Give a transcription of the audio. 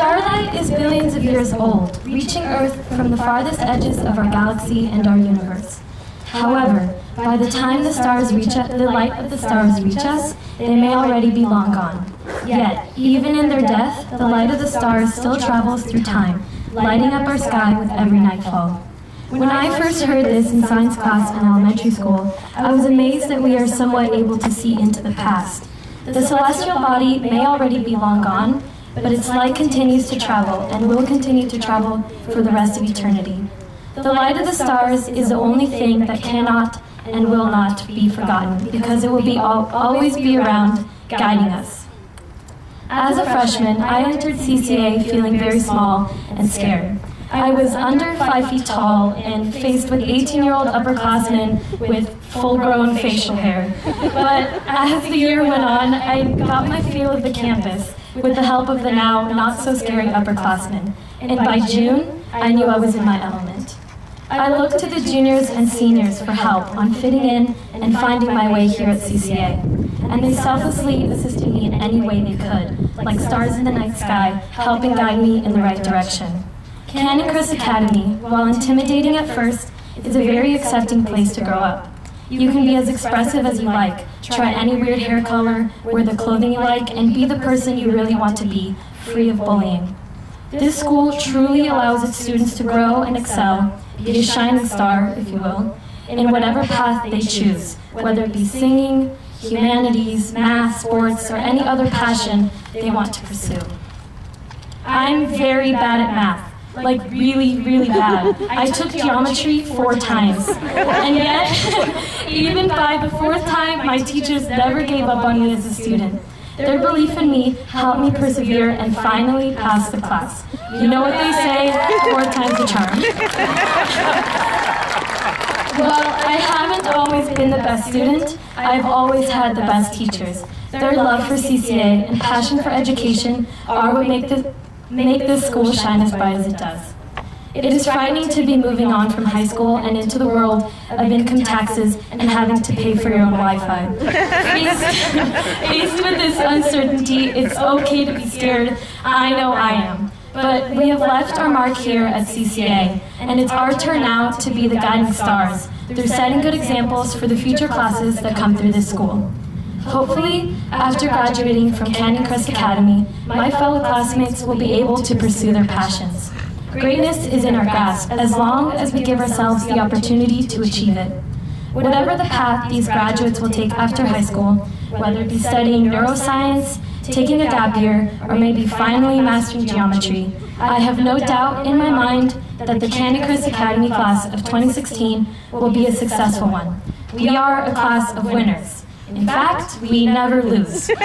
Starlight is billions of years old, reaching Earth from the farthest edges of our galaxy and our universe. However, by the time the stars reach us, the light of the stars reach us, they may already be long gone. Yet, even in their death, the light of the stars still travels through time, lighting up our sky with every nightfall. When I first heard this in science class in elementary school, I was amazed that we are somewhat able to see into the past. The celestial body may already be long gone, but its light continues to travel and will continue to travel for the rest of eternity. The light of the stars is the only thing that cannot and will not be forgotten because it will be always be around guiding us. As a freshman, I entered CCA feeling very small and scared. I was under five feet tall and faced with 18-year-old upperclassmen with full-grown facial hair. But as the year went on, I got my feel of the campus with the help of the now not-so-scary upperclassmen. And by June, I knew I was in my element. I looked to the juniors and seniors for help on fitting in and finding my way here at CCA. And they selflessly assisted me in any way they could, like stars in the night sky, helping guide me in the right direction. Canyon Crest Academy, while intimidating at first, is a very accepting place to grow up. You can be as expressive as you like, try any weird hair color, wear the clothing you like, and be the person you really want to be, free of bullying. This school truly allows its students to grow and excel, be a shining star, if you will, in whatever path they choose, whether it be singing, humanities, math, sports, or any other passion they want to pursue. I'm very bad at math, like really, really bad. I took geometry four times. And yet, even by the fourth time, my teachers never gave up on me as a student. Their belief in me helped me persevere and finally pass the class. You know what they say, four times a charm. Well, I haven't always been the best student. I've always had the best teachers. Their love for CCA and passion for education are what make, the, make this school shine as bright as it does. It is frightening to be moving on from high school and into the world of income taxes and having to pay for your own Wi-Fi. Faced, with this uncertainty, it's okay to be scared. I know I am. But we have left our mark here at CCA, and it's our turn now to be the guiding stars through setting good examples for the future classes that come through this school. Hopefully, after graduating from Canyon Crest Academy, my fellow classmates will be able to pursue their passions. Greatness is in our grasp as long as we give ourselves the opportunity to achieve it. Whatever the path these graduates will take after high school, whether it be studying neuroscience, taking a gap year, or maybe finally mastering geometry, I have no doubt in my mind that the Canyon Crest Academy class of 2016 will be a successful one. We are a class of winners. In fact, we never lose.